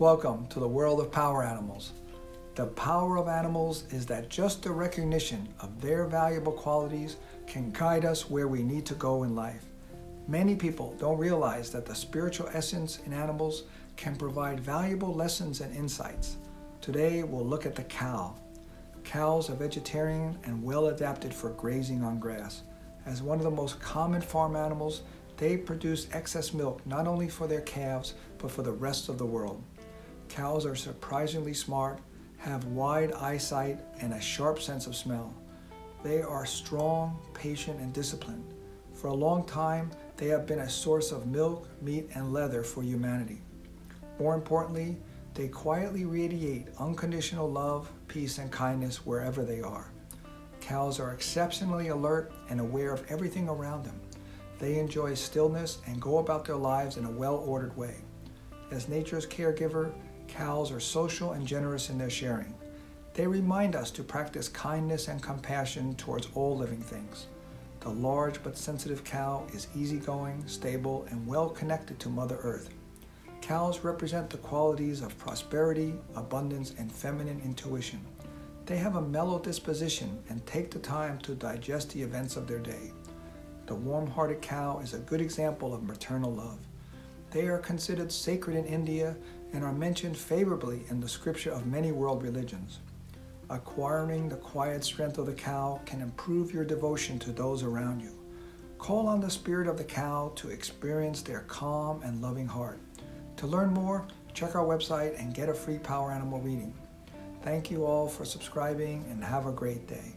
Welcome to the world of power animals. The power of animals is that just the recognition of their valuable qualities can guide us where we need to go in life. Many people don't realize that the spiritual essence in animals can provide valuable lessons and insights. Today we'll look at the cow. Cows are vegetarian and well adapted for grazing on grass. As one of the most common farm animals, they produce excess milk not only for their calves, but for the rest of the world. Cows are surprisingly smart, have wide eyesight, and a sharp sense of smell. They are strong, patient, and disciplined. For a long time, they have been a source of milk, meat, and leather for humanity. More importantly, they quietly radiate unconditional love, peace, and kindness wherever they are. Cows are exceptionally alert and aware of everything around them. They enjoy stillness and go about their lives in a well ordered way. As nature's caregiver, cows are social and generous in their sharing. They remind us to practice kindness and compassion towards all living things. The large but sensitive cow is easygoing, stable, and well connected to Mother Earth. Cows represent the qualities of prosperity, abundance, and feminine intuition. They have a mellow disposition and take the time to digest the events of their day. The warm hearted cow is a good example of maternal love. They are considered sacred in India and are mentioned favorably in the scripture of many world religions. Acquiring the quiet strength of the cow can improve your devotion to those around you. Call on the spirit of the cow to experience their calm and loving heart. To learn more, check our website and get a free power animal reading. Thank you all for subscribing and have a great day.